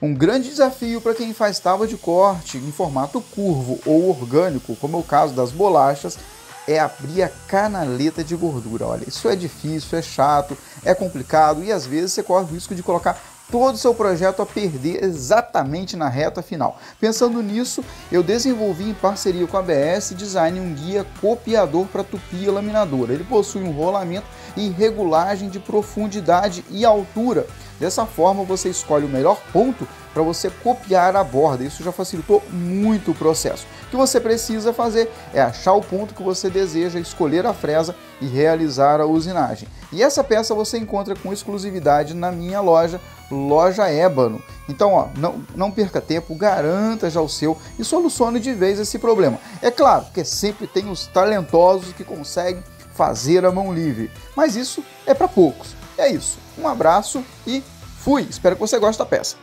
Um grande desafio para quem faz tábua de corte em formato curvo ou orgânico, como é o caso das bolachas, é abrir a canaleta de gordura. Olha, isso é difícil, é chato, é complicado e às vezes você corre o risco de colocar todo o seu projeto a perder exatamente na reta final. Pensando nisso, eu desenvolvi em parceria com a BS Design um guia copiador para tupia laminadora. Ele possui um rolamento e regulagem de profundidade e altura. Dessa forma, você escolhe o melhor ponto para você copiar a borda. Isso já facilitou muito o processo. O que você precisa fazer é achar o ponto que você deseja, escolher a fresa e realizar a usinagem. E essa peça você encontra com exclusividade na minha loja, Loja Ébano. Então, ó, não, não perca tempo, garanta já o seu e solucione de vez esse problema. É claro que sempre tem os talentosos que conseguem fazer a mão livre, mas isso é para poucos. É isso. Um abraço e fui. Espero que você goste da peça.